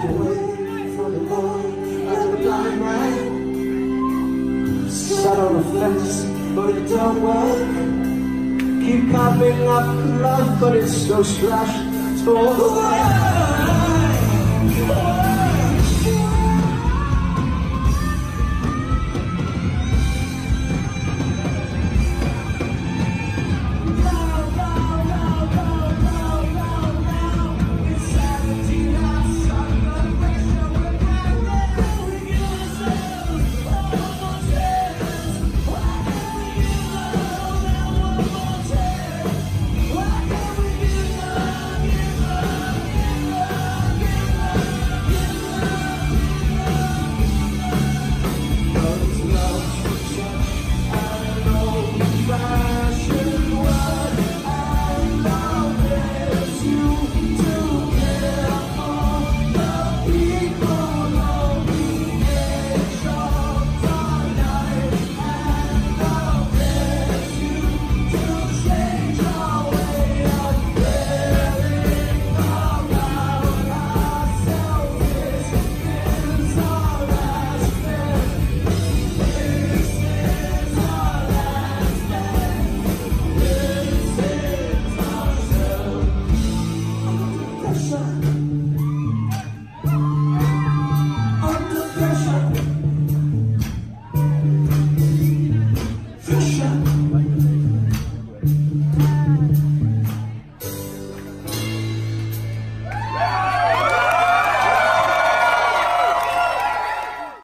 Shut on the fence, but it don't work Keep popping up love, but it's so trash for the world